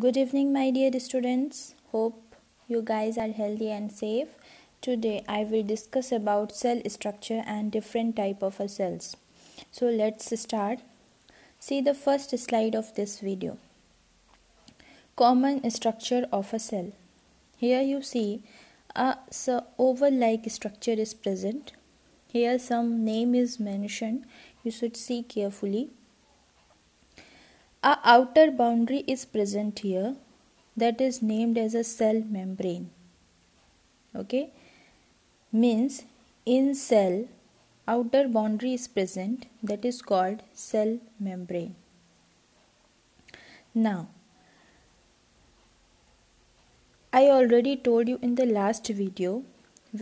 Good evening, my dear students. Hope you guys are healthy and safe. Today I will discuss about cell structure and different type of cells. So let's start. See the first slide of this video. Common structure of a cell. Here you see a so oval-like structure is present. Here some name is mentioned. You should see carefully a outer boundary is present here that is named as a cell membrane. Okay? Means in cell outer boundary is present that is called cell membrane. Now i already told you in the last video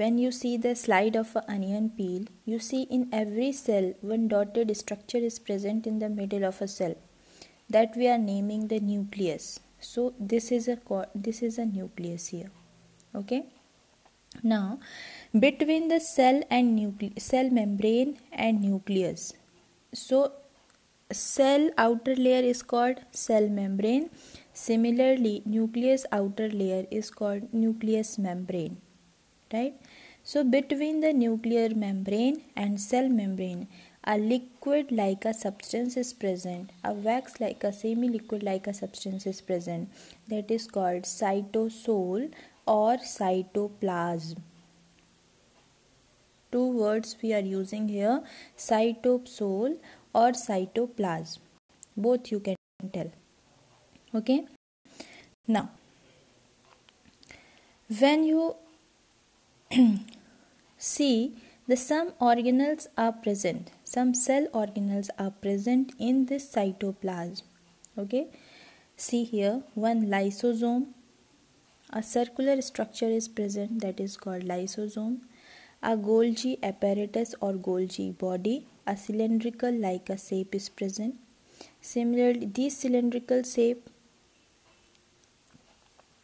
when you see the slide of an onion peel you see in every cell one dotted structure is present in the middle of a cell that we are naming the nucleus. So this is a this is a nucleus here. Okay? Now between the cell and nucle- cell membrane and nucleus. So cell outer layer is called cell membrane. Similarly nucleus outer layer is called nucleus membrane. Right? So between the nuclear membrane and cell membrane a liquid like a substance is present. A wax like a semi liquid like a substance is present. That is called cytosol or cytoplasm. Two words we are using here cytosol or cytoplasm. Both you can tell. Okay? Now when you see the some organelles are present some cell organelles are present in this cytoplasm. Okay? See here one lysosome. A circular structure is present that is called lysosome. A golgi apparatus or golgi body a cylindrical like a shape is present. Similarly these cylindrical shape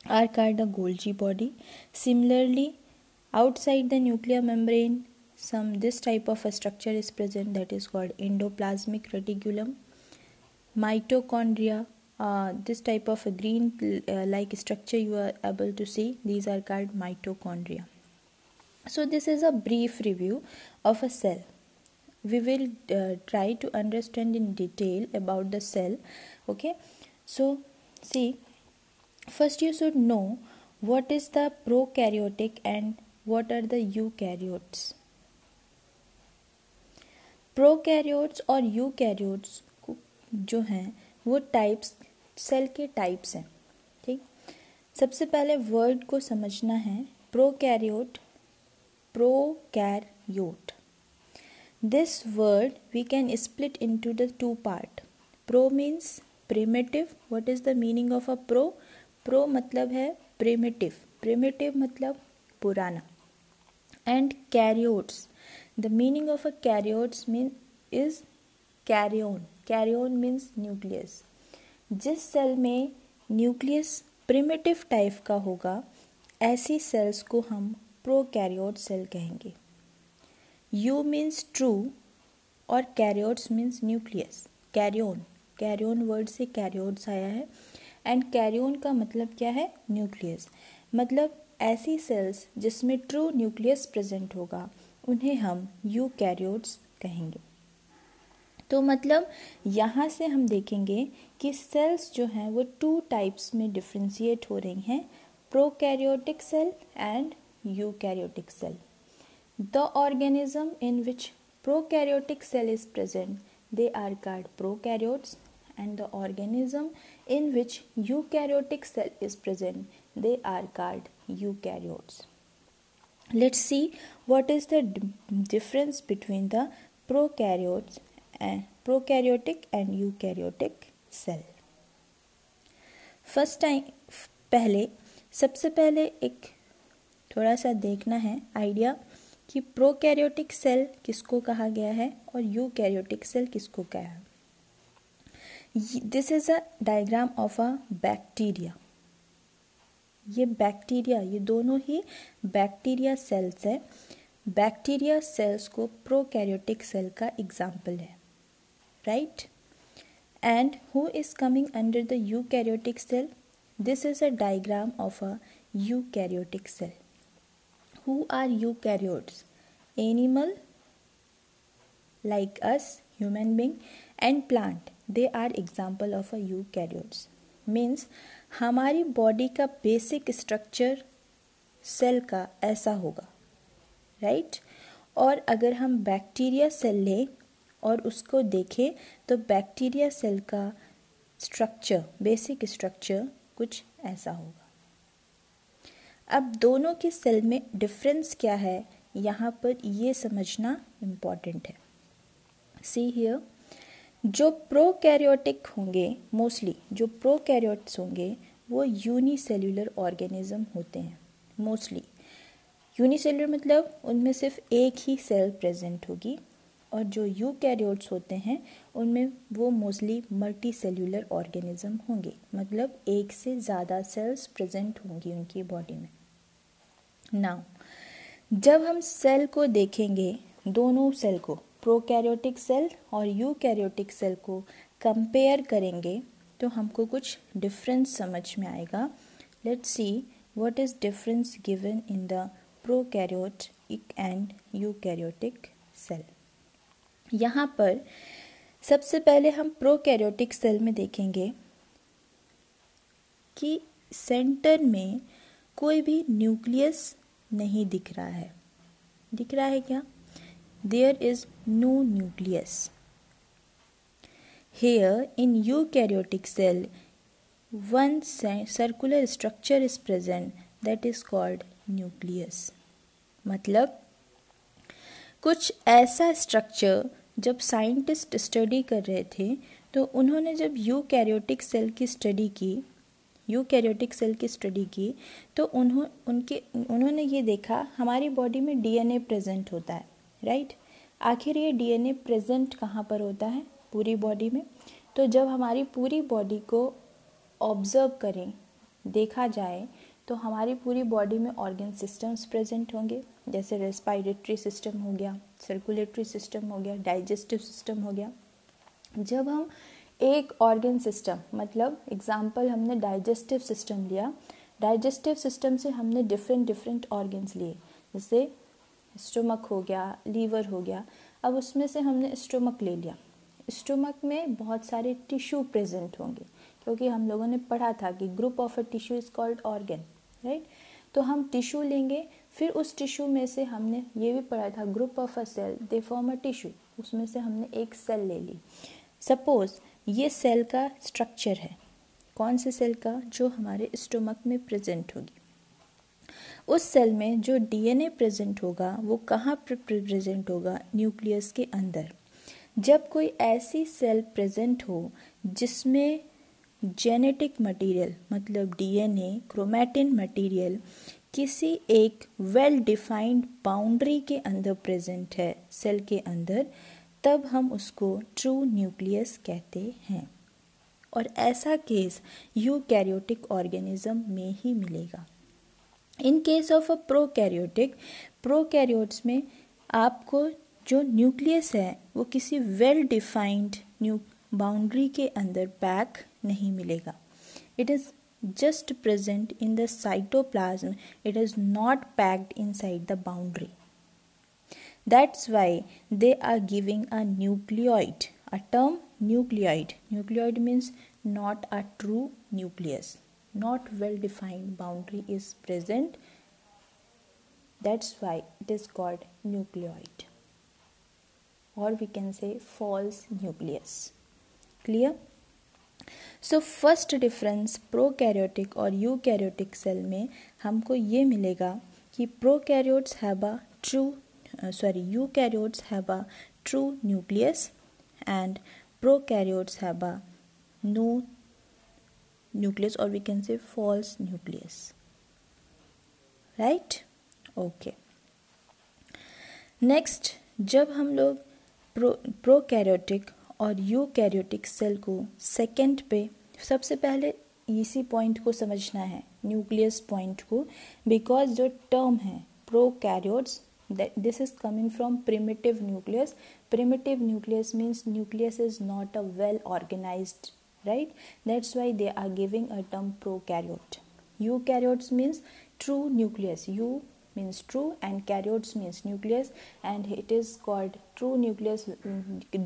are called a golgi body. Similarly outside the nuclear membrane some this type of a structure is present that is called endoplasmic reticulum mitochondria. Uh, this type of a green uh, like structure you are able to see these are called mitochondria. So this is a brief review of a cell. We will uh, try to understand in detail about the cell okay? So see first you should know what is the prokaryotic and what are the eukaryotes prokaryotes और eukaryotes जो हैं, वो types cell के types हैं, ठीक? सबसे पहले word को समझना है prokaryote prokaryote this word we can split into the two part pro means primitive what is the meaning of a pro pro मतलब है प्रिमेटिव प्रिमेटिव मतलब पुराना. And karyotes the meaning of a karyotes mean, is carrion carrion means nucleus. जिस cell में nucleus primitive type का होगा, ऐसी cells को हम प्रोकैरियोट सेल कहेंगे। यू मीन्स ट्रू और karyotes means nucleus karyon karyon word से कैरियोट्स आया है। एंड कैरियोन का मतलब क्या है? न्यूक्लियस मतलब ऐसी सेल्स जिसमें ट्रू न्यूक्लियस प्रेजेंट होगा। उन्हें हम यू कैरियोट्स कहेंगे। तो मतलब यहाँ से हम देखेंगे कि सेल्स जो हैं, वो टू टाइप्स में डिफ्रेंशिएट हो रही हैं prokaryotic cell and eukaryotic cell the organism in which prokaryotic cell is present they are called prokaryotes and the organism in which eukaryotic cell is present, they are called eukaryotes let's see what is the difference between the prokaryotes and prokaryotic and eukaryotic cell. First time पहले, सबसे पहले एक थोड़ा सा देखना है idea कि prokaryotic cell किसको कहा गया है और यूकैरियोटिक सेल किसको कहा है। This is a diagram of a bacteria ये बैक्टीरिया, ये दोनों ही बैक्टीरिया सेल्स हैं। बैक्टीरिया सेल्स को प्रोकैरियोटिक सेल का एग्ज़ाम्पल है right and who is coming under the eukaryotic cell this is a diagram of a eukaryotic cell who are eu eukaryotes animal like us human being and plant they are example of a eukaryotes means हमारी body का basic structure cell का ऐसा होगा right? और अगर हम bacteria cell लें और उसको देखें तो बैक्टीरिया सेल का स्ट्रक्चर बेसिक स्ट्रक्चर कुछ ऐसा होगा। अब दोनों के सेल में डिफरेंस क्या है, यहाँ पर ये समझना इंपॉर्टेंट है। सी हियर जो प्रोकैरियोटिक होंगे मोस्टली जो प्रोकैरियोट्स होंगे, वो यूनिसेल्युलर ऑर्गेनिज्म होते हैं मोस्टली यूनिसेल्युलर मतलब उनमें सिर्फ़ एक ही सेल प्रेजेंट होगी और जो यू कैरियोट्स होते हैं, उनमें वो मोस्टली मल्टी सेल्यूलर ऑर्गेनिज्म होंगे मतलब एक से ज़्यादा सेल्स प्रेजेंट होंगी उनकी बॉडी में. नाउ जब हम सेल को देखेंगे, दोनों सेल को प्रोकैरियोटिक सेल और यू कैरियोटिक सेल को कंपेयर करेंगे तो हमको कुछ डिफरेंस समझ में आएगा। Let's see what is difference given in the prokaryotic and eukaryotic cell यहाँ पर सबसे पहले हम प्रोकैरियोटिक सेल में देखेंगे कि सेंटर में कोई भी न्यूक्लियस नहीं दिख रहा है। दिख रहा है क्या? There is no nucleus here in eukaryotic cell one circular structure is present that is called nucleus मतलब कुछ ऐसा स्ट्रक्चर जब साइंटिस्ट स्टडी कर रहे थे तो उन्होंने जब यू कैरियोटिक सेल की स्टडी की यू कैरियोटिक सेल की स्टडी की तो उन्हों, उनके, उन्होंने ये देखा, हमारी बॉडी में डीएनए प्रेजेंट होता है राइट आखिर ये डीएनए प्रेजेंट कहाँ पर होता है? पूरी बॉडी में। तो जब हमारी पूरी बॉडी को ऑब्ज़र्व करें, देखा जाए तो हमारी पूरी बॉडी में ऑर्गन सिस्टम्स प्रेजेंट होंगे। जैसे रेस्पायरेटरी सिस्टम हो गया सर्कुलेटरी सिस्टम हो गया डाइजेस्टिव सिस्टम हो गया। जब हम एक ऑर्गन सिस्टम मतलब एग्जांपल हमने डाइजेस्टिव सिस्टम लिया। डाइजेस्टिव सिस्टम से हमने डिफरेंट डिफरेंट ऑर्गन्स लिए। जैसे स्टोमक हो गया, लीवर हो गया, अब उसमें से हमने स्टोमक ले लिया। स्टोमक में बहुत सारे टिश्यू प्रेजेंट होंगे, क्योंकि हम लोगों ने पढ़ा था कि group of a tissue is called organ, right? तो हम टिश्यू लेंगे, फिर उस टिश्यू में से हमने, ये भी पढ़ा था, group of a cell, they form a tissue, उसमें से हमने एक सेल ले ली। सपोज़ ये सेल का स्ट्रक्चर है, कौन से सेल का? जो हमारे स्टोमक में प्रेजेंट होगी। उस सेल में जो डीएनए प्रेजेंट होगा, वो कहाँ पर, प्रेजेंट होगा? न्यूक्लियस के अंदर। जब कोई ऐसी सेल प्रेजेंट हो, जिसमें जेनेटिक मटेरियल मतलब डीएनए, क्रोमैटिन मटेरियल, किसी एक वेल डिफाइंड बाउंड्री के अंदर प्रेजेंट है, सेल के अंदर, तब हम उसको ट्रू न्यूक्लियस कहते हैं। और ऐसा केस यूकैरियोटिक ऑर्गेनिज्म में ही मिलेगा। In case of a prokaryotic prokaryotic prokaryotes में आपको जो न्यूक्लियस है, वो किसी वेल डिफाइंड न्यू बाउंड्री के अंदर पैक नहीं मिलेगा। It is just present in the cytoplasm it is not packed inside the boundary that's why they are giving a nucleoid a term nucleoid nucleoid means not a true nucleus not well defined boundary is present that's why it is called nucleoid or we can say false nucleus clear so first difference prokaryotic और eukaryotic cell में हमको ये मिलेगा कि prokaryotes have a true sorry eukaryotes have a true nucleus and prokaryotes have a no nucleus और we can say false nucleus right okay next जब हम लोग प्रो प्रोकैरियोटिक और यूकैरियोटिक सेल को सेकेंड पे, सबसे पहले इसी पॉइंट को समझना है न्यूक्लियस पॉइंट को बिकॉज़ जो टर्म है pro prokaryotes this is coming from primitive nucleus primitive nucleus means nucleus is not a well organised right that's why they are giving a term prokaryote eukaryotes means true nucleus you means true and karyotes means nucleus and it is called true nucleus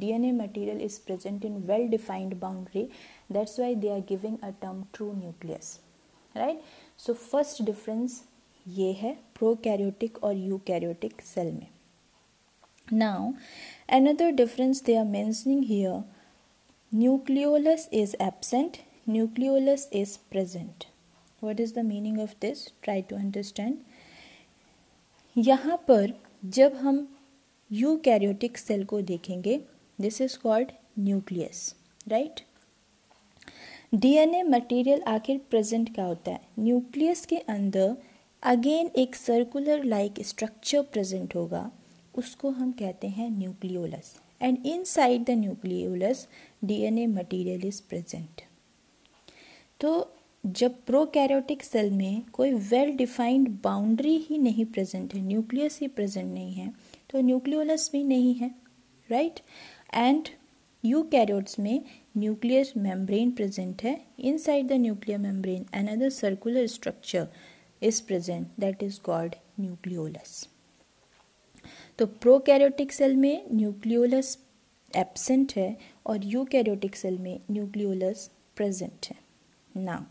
dna material is present in well defined boundary that's why they are giving a term true nucleus right so first difference ये है prokaryotic और eukaryotic cell में now another difference they are mentioning here Nucleolus is absent. Nucleolus is present. What is the meaning of this? Try to understand. यहाँ पर जब हम eukaryotic cell को देखेंगे this is called nucleus right DNA material आखिर present क्या होता है? न्यूक्लियस के अंदर अगेन एक सर्कुलर लाइक स्ट्रक्चर प्रेजेंट होगा, उसको हम कहते हैं nucleolus inside the nucleolus DNA material is present तो जब प्रोकैरियोटिक सेल में कोई वेल डिफाइंड बाउंड्री ही नहीं प्रेजेंट है न्यूक्लियस ही प्रेजेंट नहीं है तो न्यूक्लियोलस भी नहीं है राइट एंड यूकैरियोट्स में न्यूक्लियर मेम्ब्रेन प्रेजेंट है inside the nuclear membrane another circular structure is present that is called nucleolus तो प्रो प्रोकैरियोटिक सेल में न्यूक्लियोलस एबसेंट है और यू यूकैरियोटिक सेल में न्यूक्लियोलस प्रेजेंट है. Now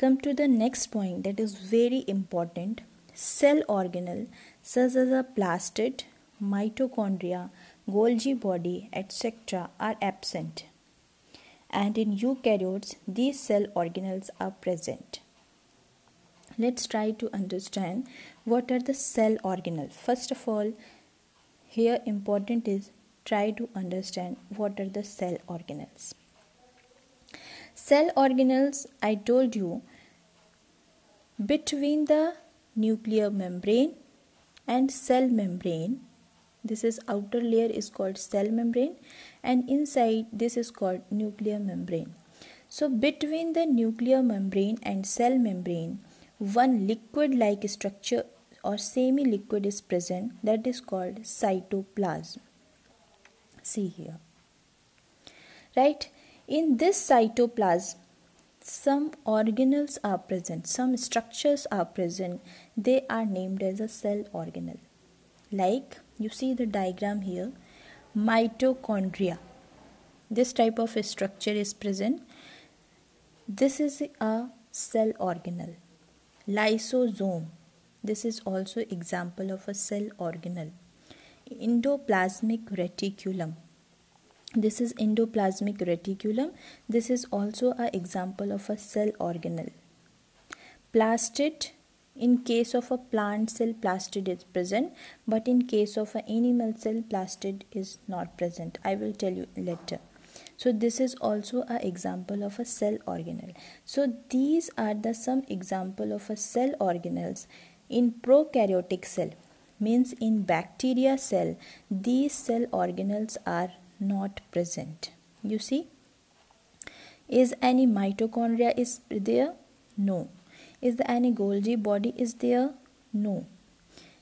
come to the next point that is very important cell organelle such as a plastid mitochondria Golgi body etcetera are absent and in eukaryotes the cell organelles are present let's try to understand what are the cell organelle first of all here important is try to understand what are the cell organelles. Cell organelles i told you between the nuclear membrane and cell membrane this is outer layer is called cell membrane and inside this is called nuclear membrane. So between the nuclear membrane and cell membrane one liquid like structure or semi liquid is present that is called cytoplasm. See here. Right? In this cytoplasm, some organelles are present, some structures are present. They are named as a cell organelle. Like you see the diagram here mitochondria. This type of structure is present. This is a cell organelle. Lysosome this is also example of a cell organelle. Endoplasmic reticulum. This is endoplasmic reticulum. This is also an example of a cell organelle. Plastid in case of a plant cell plastid is present but in case of an animal cell plastid is not present i will tell you later so this is also an example of a cell organelle so these are the some example of a cell organelles in prokaryotic cell means in bacteria cell these cell organelles are not present. You see? Is any mitochondria is there? No. Is there any golgi body is there? No.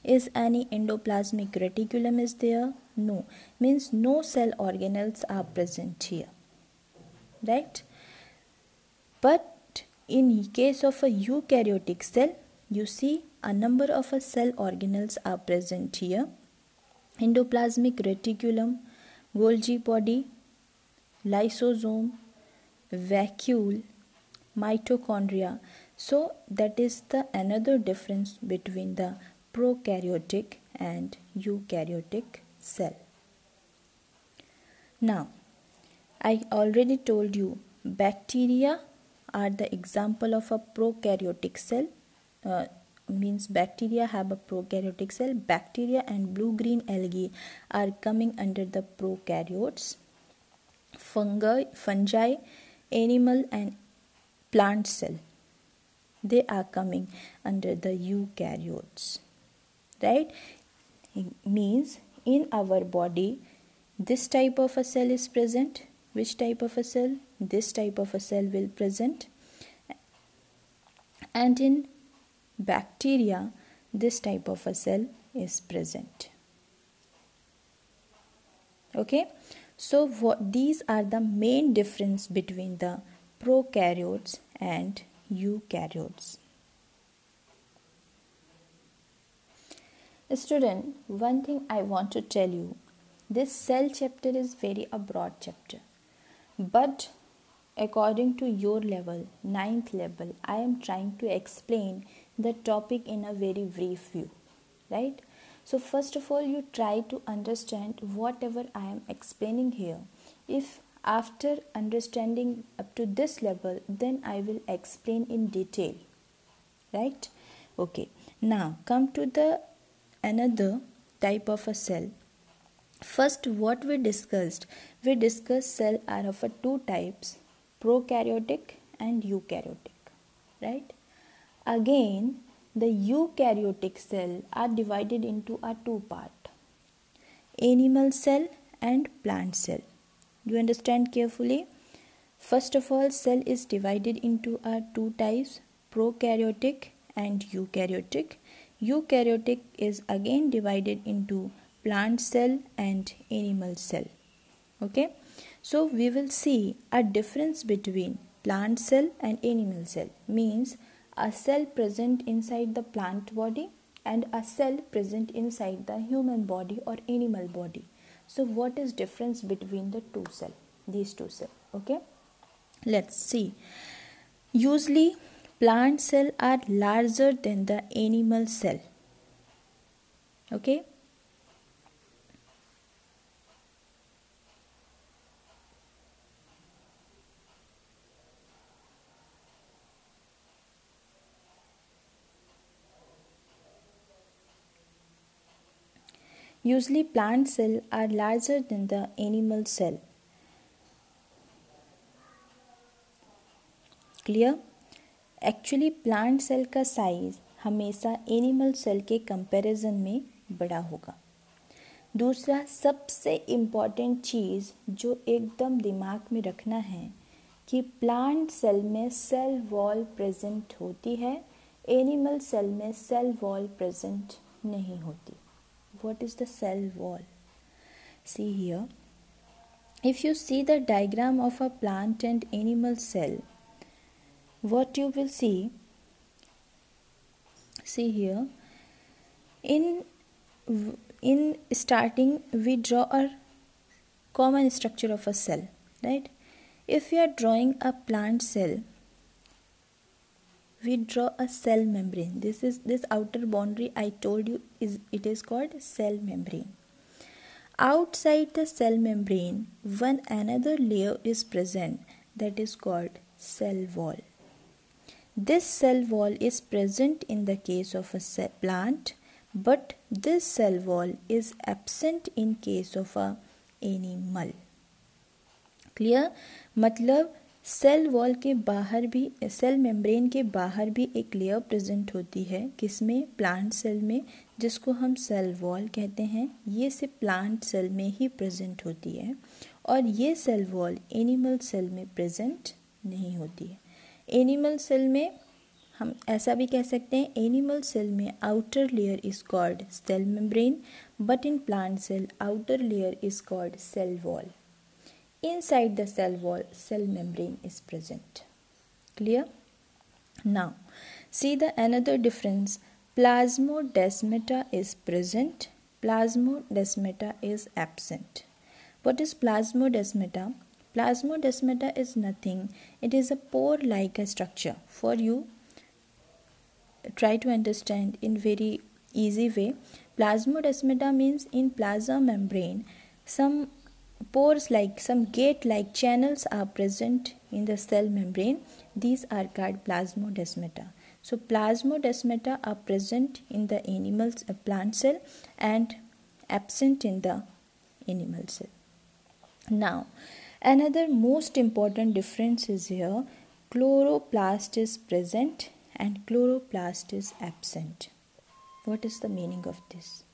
Is any endoplasmic reticulum is there? No. Means no cell organelles are present here. Right? But in case of a eukaryotic cell you see a number of cell organelles are present here. Endoplasmic reticulum, Golgi body, lysosome, vacuole, mitochondria. So that is the another difference between the prokaryotic and eukaryotic cell. Now, I already told you bacteria are the example of a prokaryotic cell. Uh, means bacteria have a prokaryotic cell. Bacteria and blue green algae are coming under the prokaryotes. Fungi fungi animal and plant cell. They are coming under the eukaryotes. Right? It means in our body this type of a cell is present. Which type of a cell? This type of a cell will present. And in bacteria, this type of a cell is present. Okay, So what, these are the main difference between the prokaryotes and eukaryotes. Student, one thing I want to tell you, this cell chapter is very a broad chapter. But according to your level, ninth level, I am trying to explain the topic in a very brief view. Right? So first of all, you try to understand whatever I am explaining here. If after understanding up to this level, then I will explain in detail. Right? Okay. Now come to the another type of a cell. First, what we discussed, we discussed cell are of a two types, prokaryotic and eukaryotic, right? Again, the eukaryotic cell are divided into a two part, animal cell and plant cell. You understand carefully? First of all, cell is divided into a two types, prokaryotic and eukaryotic Eukaryotic is again divided into plant cell and animal cell. Okay, so we will see a difference between plant cell and animal cell means a cell present inside the plant body and a cell present inside the human body or animal body. So what is difference between the two cell? These two cell. Okay, let's see. Usually plant cell are larger than the animal cell okay Usually plant cells are larger than the animal cell. Clear? Actually plant cell का size हमेशा animal cell के comparison में बड़ा होगा दूसरा, सबसे important चीज़ जो एकदम दिमाग में रखना है कि प्लांट सेल में सेल वॉल प्रेजेंट होती है एनिमल सेल में सेल वॉल प्रेजेंट नहीं होती what is the cell wall? See here. If you see the diagram of a plant and animal cell what you will see see here. In in starting we draw a common structure of a cell right? If we are drawing a plant cell we draw a cell membrane this is this outer boundary i told you is it is called cell membrane outside the cell membrane one another layer is present that is called cell wall this cell wall is present in the case of a plant, but this cell wall is absent in case of a animal. Clear मतलब cell wall के बाहर भी, cell membrane के बाहर भी एक layer present होती है, किसमें? प्लांट सेल में, जिसको हम सेल वॉल कहते हैं। ये सिर्फ़ प्लांट सेल में ही प्रेजेंट होती है और ये सेल वॉल एनिमल सेल में प्रेजेंट नहीं होती है। एनिमल सेल में हम ऐसा भी कह सकते हैं, एनिमल सेल में outer layer is called cell membrane, but in plant cell outer layer is called cell wall. Inside the cell wall cell membrane is present clear now see the another difference plasmodesmata is present plasmodesmata is absent what is plasmodesmata Plasmodesmata is nothing. It is a pore-like a structure. For you, try to understand in very easy way. Plasmodesmata means in plasma membrane, some pores like some gate like channels are present in the cell membrane. These are called plasmodesmata. So plasmodesmata are present in the animal uh, plant cell and absent in the animal cell. Now, Another most important difference is here chloroplast is present and chloroplast is absent. What is the meaning of this?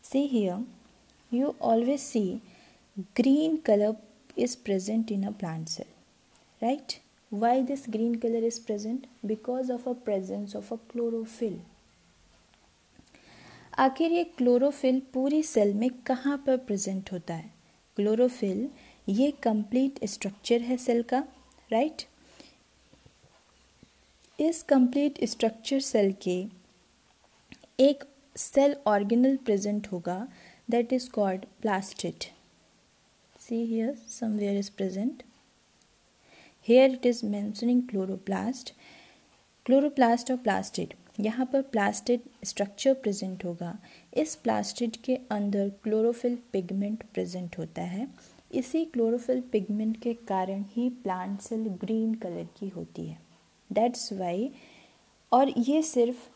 See here, you always see green color is present in a plant cell, right? Why this green color is present? Because of a presence of a chlorophyll. आखिर ये chlorophyll पूरी cell में कहाँ पर present होता है chlorophyll ये complete structure है सेल का राइट? इस कंप्लीट स्ट्रक्चर सेल के एक सेल ऑर्गेनल प्रेजेंट होगा that is called plastid see here somewhere is present here it is mentioning chloroplast chloroplast और प्लास्टिड यहाँ पर प्लास्टिड स्ट्रक्चर प्रेजेंट होगा। इस प्लास्टिड के अंदर क्लोरोफिल पिगमेंट प्रेजेंट होता है। इसी क्लोरोफिल पिगमेंट के कारण ही प्लांट सेल ग्रीन कलर की होती है। दैट्स वाई और ये सिर्फ़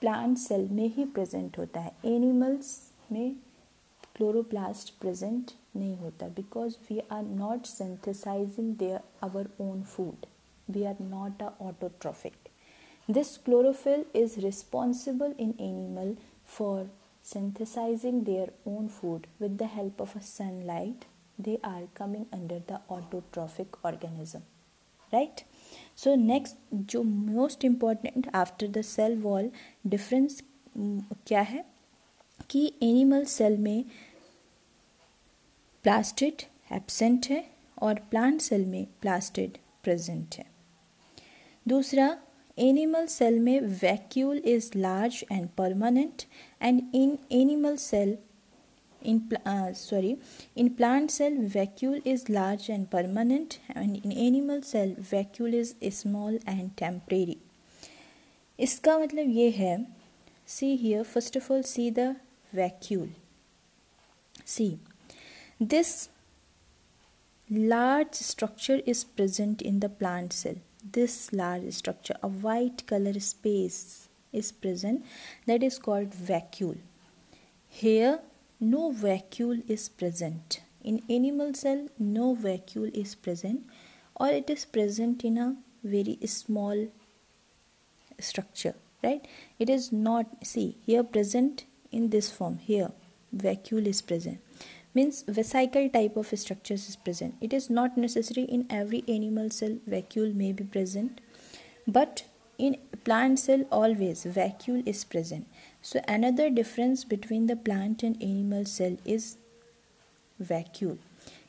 प्लांट सेल में ही प्रेजेंट होता है। एनिमल्स में क्लोरोप्लास्ट प्रेजेंट नहीं होता। Because we are not synthesising their our own food we are not a autotrophic this chlorophyll is responsible in animal for synthesising their own food with the help of a sunlight they are coming under the autotrophic organism right so next जो most important after the cell wall difference क्या है? कि animal cell में plastid absent है और plant cell में plastid present है। दूसरा, एनिमल सेल में vacuole is large and permanent and in animal cell, in sorry in plant cell vacuole is large and permanent and in animal cell vacuole is small and temporary. इसका मतलब ये है see here first of all see the vacuole see this large structure is present in the plant cell. This large structure a white color space is present. That is called vacuole. Here no vacuole is present. In animal cell no vacuole is present or it is present in a very small structure right? It is not see here present in this form here vacuole is present means vesicle type of structures is present. It is not necessary in every animal cell vacuole may be present but in plant cell always vacuole is present. So another difference between the plant and animal cell is vacuole.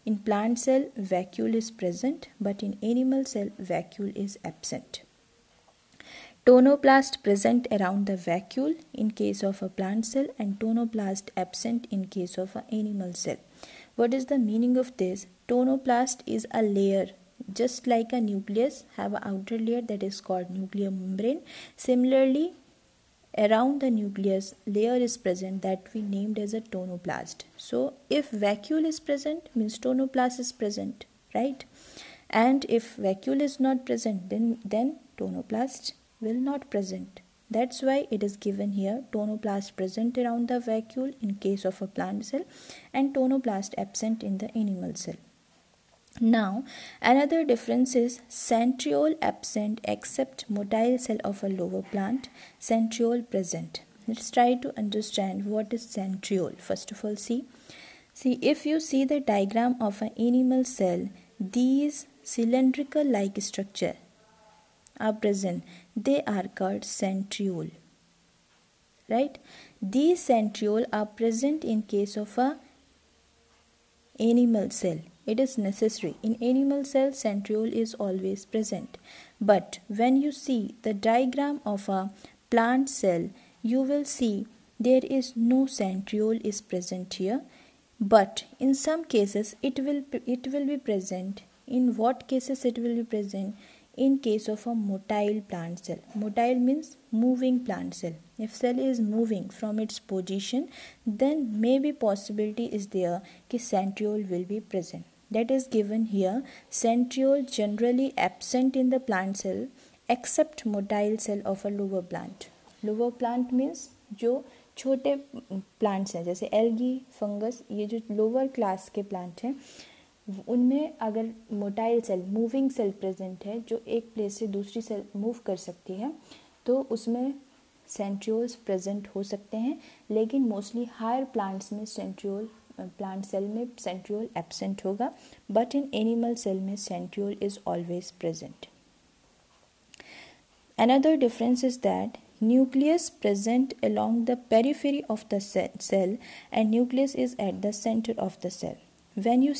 In plant cell vacuole is present but in animal cell vacuole is absent Tonoplast present around the vacuole in case of a plant cell and tonoplast absent in case of an animal cell. What is the meaning of this? Tonoplast is a layer just like a nucleus have an outer layer that is called nuclear membrane. Similarly, around the nucleus layer is present that we named as a tonoplast. So if vacuole is present means tonoplast is present, right? And if vacuole is not present then then tonoplast will not present. That's why it is given here tonoplast present around the vacuole in case of a plant cell and tonoplast absent in the animal cell. Now, another difference is centriole absent except motile cell of a lower plant, centriole present. Let's try to understand what is centriole. First of all, see. See, if you see the diagram of an animal cell, these cylindrical like structure are present. They are called centriole. Right? These centriole are present in case of a animal cell. It is necessary. In animal cell centriole is always present. But when you see the diagram of a plant cell you will see there is no centriole is present here. But in some cases it will it will be present. In what cases it will be present in case of a motile plant cell. Motile means moving plant cell. If cell is moving from its position, then maybe possibility is there that centriole will be present. That is given here. Centriole generally absent in the plant cell except motile cell of a lower plant. Lower plant means जो छोटे plants हैं जैसे algae fungus ये जो lower class के plant हैं उनमें अगर motile cell, moving cell present है, जो एक प्लेस से दूसरी सेल मूव कर सकती है तो उसमें सेंट्रियोल्स प्रेजेंट हो सकते हैं, लेकिन मोस्टली हायर प्लांट्स में सेंट्रियोल, प्लांट सेल में सेंट्रियोल एबसेंट होगा, बट इन एनिमल सेल में centriole is always present Another difference is that nucleus present along the periphery of the cell and nucleus is at the center of the cell. when you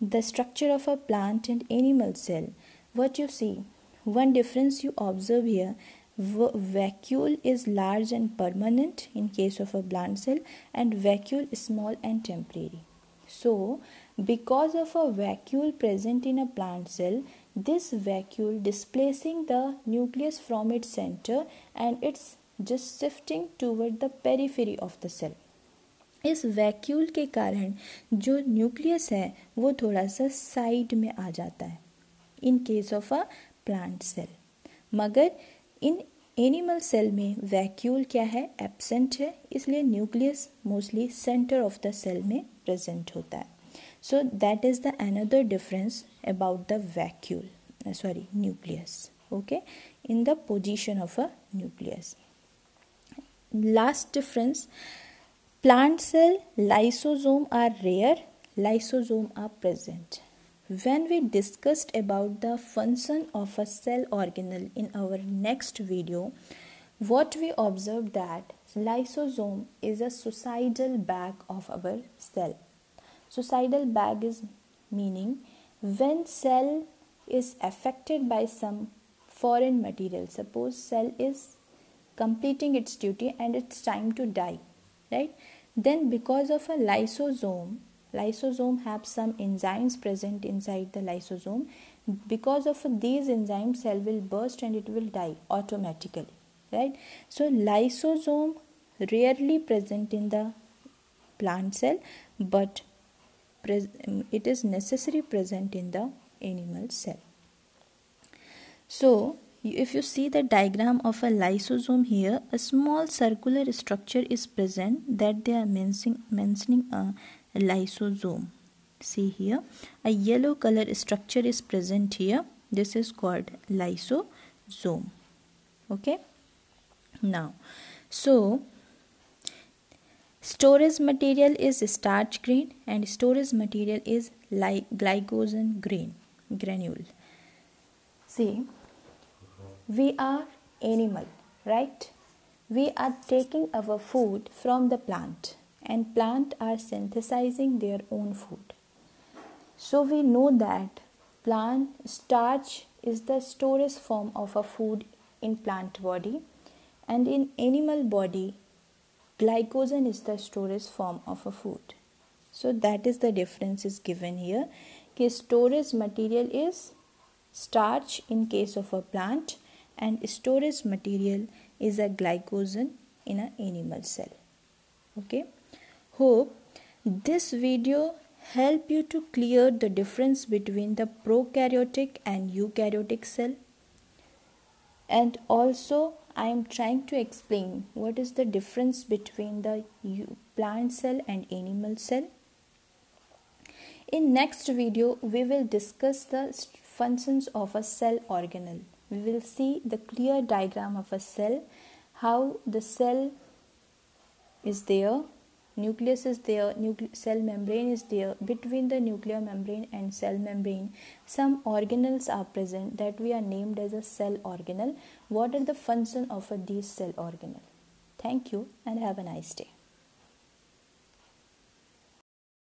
the structure of a plant and animal cell. What you see one difference you observe here vacuole is large and permanent in case of a plant cell and vacuole is small and temporary. So because of a vacuole present in a plant cell this vacuole displacing the nucleus from its center and it's just shifting toward the periphery of the cell इस vacuole के कारण जो nucleus है, वो थोड़ा सा side में आ जाता है, in case of a plant cell. मगर इन एनिमल सेल में वैक्यूल क्या है? एबसेंट है, इसलिए nucleus mostly centre of the cell में प्रेजेंट होता है। So that is the another difference about the vacuole sorry nucleus okay in the position of a nucleus. Last difference Plant cell lysosome are rare, lysosome are present. When we discussed about the function of a cell organelle in our next video, what we observed that lysosome is a suicidal bag of our cell. Suicidal bag is meaning when cell is affected by some foreign material. Suppose cell is completing its duty and it's time to die right? Then because of a lysosome lysosome have some enzymes present inside the lysosome. Because of these enzymes cell will burst and it will die automatically right? So lysosome rarely present in the plant cell but um, it is necessary present in the animal cell. So if you see the diagram of a lysosome here a small circular structure is present that they are mentioning, mentioning a lysosome. See here a yellow color structure is present here. This is called lysosome. Okay? Now so storage material is starch grain and storage material is like glycogen grain granule. See we are animal right? We are taking our food from the plant and plant are synthesizing their own food. So we know that plant starch is the storage form of a food in plant body and in animal body glycogen is the storage form of a food. So that is the difference is given here. कि storage material is starch in case of a plant and storage material is a glycogen in an animal cell. Okay? Hope this video help you to clear the difference between the prokaryotic and eukaryotic cell. And also I am trying to explain what is the difference between the plant cell and animal cell. In next video, we will discuss the functions of a cell organelle we will see the clear diagram of a cell how the cell is there nucleus is there nucle- cell membrane is there between the nuclear membrane and cell membrane some organelles are present that we are named as a cell organelle. What are the function of a these cell organelle? Thank you and have a nice day